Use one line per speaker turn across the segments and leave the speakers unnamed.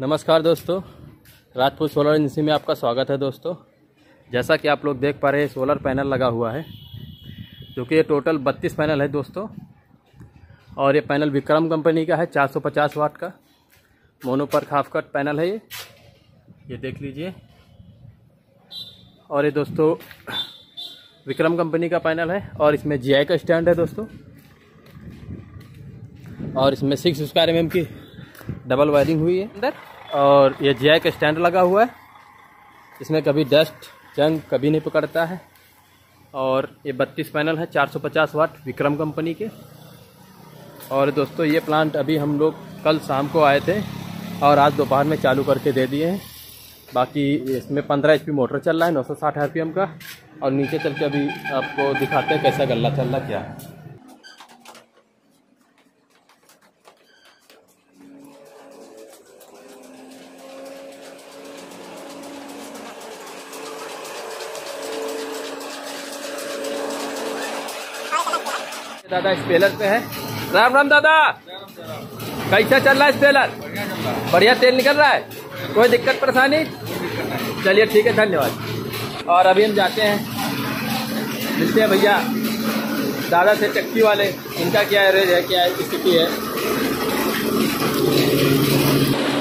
नमस्कार दोस्तों, Rajput solar agency में आपका स्वागत है दोस्तों। जैसा कि आप लोग देख पा रहे हैं सोलर पैनल लगा हुआ है, जो कि ये टोटल 32 पैनल है दोस्तों। और ये पैनल विक्रम कंपनी का है 450 वाट का। मोनो पर हाफ़ कट पैनल है ये। ये देख लीजिए। और ये दोस्तों, विक्रम कंपनी का पैनल है, और इसमें जीआई का स्टैंड है दोस्तों। और इसमें सिक्स स्क्वायर एम की डबल वायरिंग हुई है। अंदर? और ये जी का स्टैंड लगा हुआ है। इसमें कभी डस्ट जंग कभी नहीं पकड़ता है। और ये बत्तीस पैनल है 450 वाट विक्रम कंपनी के। और दोस्तों ये प्लांट अभी हम लोग कल शाम को आए थे और आज दोपहर में चालू करके दे दिए हैं। बाकी इसमें 15 एचपी मोटर चल रहा है 960 आरपीएम का। और नीचे चल के अभी आपको दिखाते हैं कैसा गल्ला चल रहा क्या है। दादा, स्पेलर पे है। राम राम दादा। कैसा चल रहा है स्पेलर? बढ़िया तेल निकल रहा है? कोई दिक्कत, परेशानी? चलिए, ठीक है, धन्यवाद। और अभी हम जाते हैं। मिलते हैं भैया। दादा से चक्की वाले, इनका क्या रेट है, क्या स्थिति है?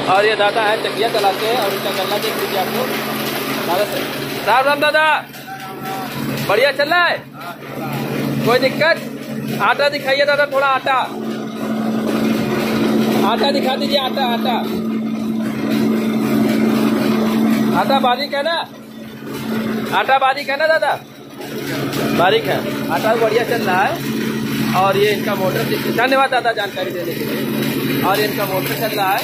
और ये दादा है चक्किया चलाते हैं, और इनका गल्ला देख लीजिए आपको दादा से राम राम दादा। बढ़िया चल रहा है? कोई दिक्कत? आटा दिखाइए दादा, थोड़ा आटा। आटा दिखा दीजिए, आटा आटा। आटा बारीक है ना? आटा बारीक है ना दादा? बारीक है। आटा बढ़िया चल रहा है। और ये इनका मोटर धन्यवाद दादा जानकारी देने के लिए। और ये इनका मोटर चल रहा है।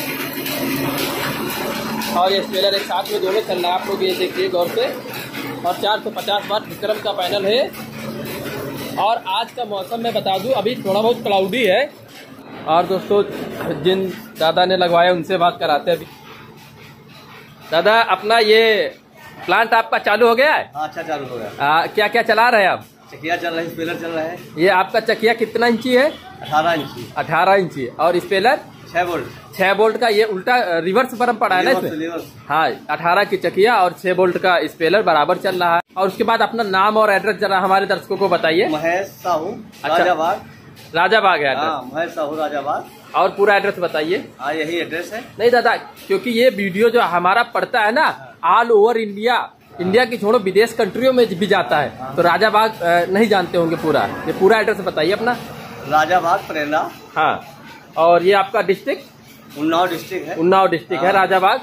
और ये स्पेलर एक साथ में दोनों चल रहा है। आप लोग ये देखिए गौर से। और 450 वाट विक्रम का पैनल है। और आज का मौसम मैं बता दूँ अभी थोड़ा बहुत क्लाउडी है। और दोस्तों जिन दादा ने लगवाया उनसे बात कराते हैं अभी। दादा अपना ये प्लांट आपका चालू हो गया है?
हाँ अच्छा चालू हो गया।
आ, क्या क्या चला रहे हैं आप?
चकिया चल रहा है स्पेलर चल रहा है।
ये आपका चकिया कितना इंची है?
अठारह इंची।
अठारह इंची। और स्पेलर?
छह वोल्ट
छह बोल्ट का ये उल्टा रिवर्स बरम पड़ा है ना इसमें? हाँ अठारह की चकिया और छह बोल्ट का स्पेलर बराबर चल रहा है। और उसके बाद अपना नाम और एड्रेस जरा हमारे दर्शकों को बताइए।
महेश साहू
अच्छा।
राजाबाग
राजा बाग है
हाँ महेश साहू राजाबाग
और पूरा एड्रेस बताइए।
हाँ यही एड्रेस है।
नहीं दादा क्योंकि ये वीडियो जो हमारा पड़ता है ना ऑल ओवर इंडिया इंडिया की छोड़ो विदेश कंट्रियों में भी जाता है। तो राजा बाग नहीं जानते होंगे पूरा। ये पूरा एड्रेस बताइए अपना।
राजाबाग प्रेला।
हाँ। और ये आपका डिस्ट्रिक्ट
उन्नाव डिस्ट्रिक्ट है।
उन्नाव डिस्ट्रिक्ट है
हाँ।
राजाबाग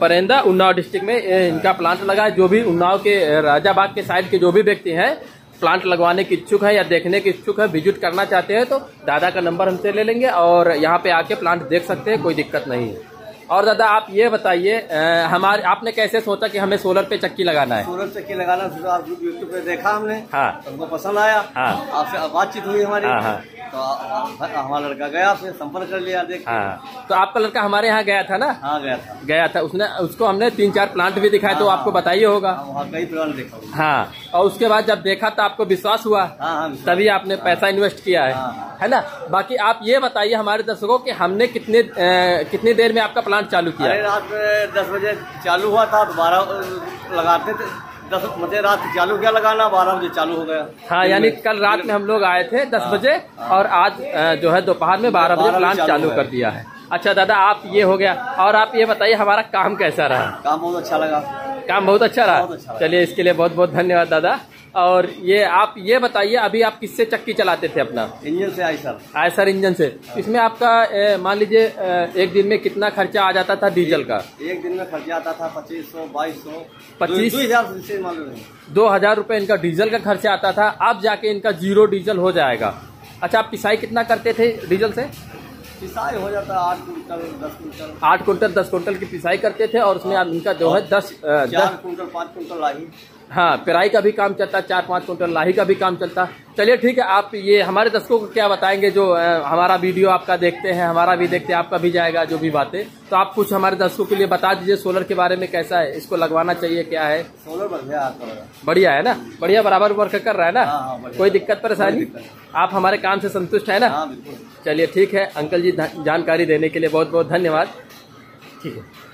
परेंदा। उन्नाव डिस्ट्रिक्ट में इनका प्लांट लगा है। जो भी उन्नाव के राजाबाग के साइड के जो भी व्यक्ति हैं प्लांट लगवाने के इच्छुक है या देखने के इच्छुक है विज़िट करना चाहते हैं तो दादा का नंबर हमसे ले लेंगे और यहाँ पे आके प्लांट देख सकते हैं कोई दिक्कत नहीं है। और दादा आप ये बताइए हमारे आपने कैसे सोचा कि हमें सोलर पे चक्की लगाना है?
सोलर चक्की लगाना आप यूट्यूब पे देखा हमने।
हाँ।
हमको पसंद आया।
हाँ।
आपसे बातचीत हुई हमारी।
हाँ, हाँ।
तो हमारा लड़का गया फिर संपर्क कर लिया देख
हाँ। तो आपका लड़का हमारे यहाँ गया था ना?
हाँ गया था।
गया था। उसने उसको हमने तीन चार प्लांट भी दिखाए तो
हाँ,
आपको
हाँ।
बताइए होगा।
हाँ, वहाँ कई प्लान देखा
हाँ। और उसके बाद जब देखा तो आपको विश्वास हुआ।
हाँ हाँ।
तभी आपने पैसा इन्वेस्ट किया है।
हाँ, हाँ।
है ना? बाकी आप ये बताइए हमारे दर्शकों कि हमने कितने कितनी देर में आपका प्लांट चालू किया?
रात दस बजे चालू हुआ था तो बारह लगाते थे। दस बजे रात चालू क्या लगाना बारह बजे चालू हो गया।
हाँ यानी कल रात में हम लोग आए थे दस
हाँ,
बजे। और आज जो है दोपहर में बारह बजे
12 बजे
प्लांट
चालू
कर दिया है। अच्छा दादा आप ये हो गया। और आप ये बताइए हमारा काम कैसा रहा?
काम बहुत अच्छा लगा।
काम बहुत अच्छा रहा?
बहुत अच्छा रहा।
चलिए इसके लिए बहुत बहुत धन्यवाद दादा। और ये आप ये बताइए अभी आप किससे चक्की चलाते थे अपना?
इंजन से आई सर।
आयसर इंजन से। इसमें आपका मान लीजिए एक दिन में कितना खर्चा आ जाता था डीजल का?
एक दिन में खर्चा आता था पच्चीस सौ बाईस सौ।
पच्चीस-
दो हज़ार
रुपये इनका डीजल का खर्चा आता था अब जाके इनका ज़ीरो डीजल हो जाएगा। अच्छा आप पिसाई कितना करते थे डीजल से?
पिसाई हो जाता है आठ कुंटल दस कुंटल
आठ कुंटल दस कुंटल की पिसाई करते थे और उसमें अब इनका जो है दस
कुंटल पाँच कुंटल लाही
हाँ पिराई का भी काम चलता है चार पाँच कुंटल लाही का भी काम चलता। चलिए ठीक है आप ये हमारे दर्शकों को क्या बताएँगे जो हमारा वीडियो आपका देखते हैं हमारा भी देखते हैं आपका भी जाएगा जो भी बातें। तो आप कुछ हमारे दर्शकों के लिए बता दीजिए सोलर के बारे में कैसा है इसको लगवाना चाहिए क्या है?
सोलर बढ़िया
बढ़िया है ना? बढ़िया बराबर वर्क कर रहा है ना?
हाँ, हाँ।
कोई दिक्कत परेशानी? आप हमारे काम से संतुष्ट है ना?
हाँ
चलिए ठीक है अंकल जी जानकारी देने के लिए बहुत बहुत धन्यवाद। ठीक है।